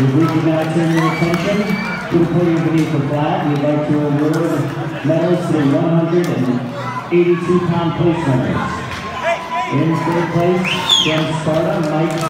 We can now turn your attention to the podium beneath the flag, we'd like to award medals to the 182-pound place runners. In third place, Jen Sparta, Mike